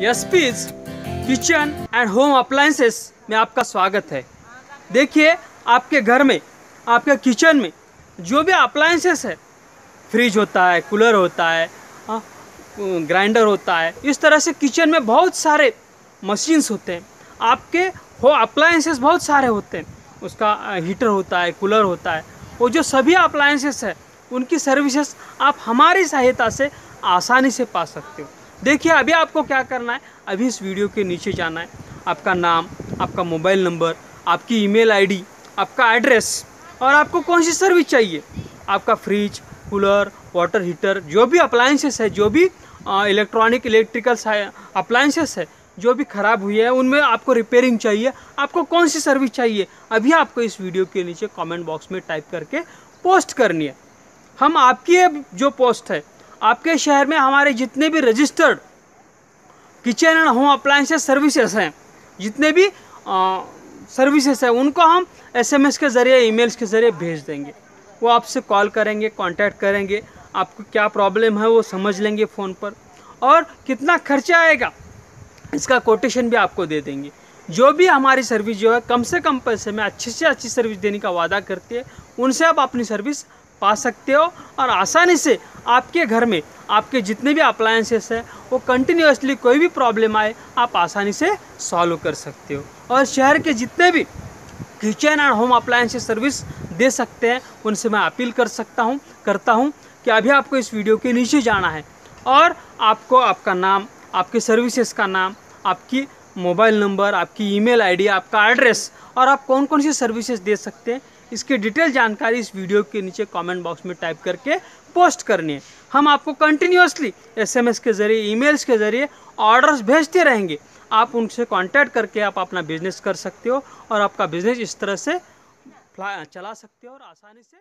यशपीज kitchen and home appliances में आपका स्वागत है। देखिए, आपके घर में, आपके किचन में जो भी अप्लायंसेस है फ्रिज होता है कूलर होता है ग्राइंडर होता है, इस तरह से किचन में बहुत सारे मशीन्स होते हैं। आपके हो अप्लायंसेस बहुत सारे होते हैं। उसका हीटर होता है कूलर होता है। वो जो सभी अप्लायंसेस है, उनकी सर्विसेज़ आप हमारी सहायता से आसानी से पा सकते हो। देखिए, अभी आपको क्या करना है? अभी इस वीडियो के नीचे जाना है। आपका नाम, आपका मोबाइल नंबर, आपकी ईमेल आईडी, आपका एड्रेस और आपको कौन सी सर्विस चाहिए? आपका फ्रिज, कूलर, वाटर हीटर, जो भी अप्लायंसेस है, जो भी इलेक्ट्रॉनिक इलेक्ट्रिकल अप्लायंसेस है, जो भी ख़राब हुई है, उनमें आपको रिपेयरिंग चाहिए। आपको कौन सी सर्विस चाहिए? अभी आपको इस वीडियो के नीचे कमेंट बॉक्स में टाइप करके पोस्ट करनी है। हम आपकी जो पोस्ट है आपके शहर में हमारे जितने भी registered kitchen and home appliances services हैं, जितने भी सर्विसेज़ हैं, उनको हम एसएमएस के ज़रिए ईमेल्स के ज़रिए भेज देंगे। वो आपसे कॉल करेंगे कांटेक्ट करेंगे, आपको क्या प्रॉब्लम है वो समझ लेंगे फ़ोन पर। और कितना खर्चा आएगा, इसका कोटेशन भी आपको दे देंगे। जो भी हमारी सर्विस जो है, कम से कम पैसे में अच्छी से अच्छी सर्विस देने का वादा करती है, उनसे आप अपनी सर्विस पा सकते हो और आसानी से आपके घर में आपके जितने भी अप्लायंसेस हैं, वो कंटिन्यूसली कोई भी प्रॉब्लम आए, आप आसानी से सॉल्व कर सकते हो। और शहर के जितने भी kitchen and home appliances service दे सकते हैं, उनसे मैं अपील कर सकता हूँ, करता हूँ कि अभी आपको इस वीडियो के नीचे जाना है और आपको आपका नाम, आपके सर्विसेज़ का नाम, आपकी मोबाइल नंबर आपकी ईमेल आईडी आपका एड्रेस और आप कौन कौन सी सर्विसेज़ दे सकते हैं इसकी डिटेल जानकारी इस वीडियो के नीचे कमेंट बॉक्स में टाइप करके पोस्ट करनी है। हम आपको कंटिन्यूसली एसएमएस के ज़रिए ईमेल्स के ज़रिए ऑर्डर्स भेजते रहेंगे। आप उनसे कांटेक्ट करके आप अपना बिज़नेस कर सकते हो और आपका बिज़नेस इस तरह से चला सकते हो और आसानी से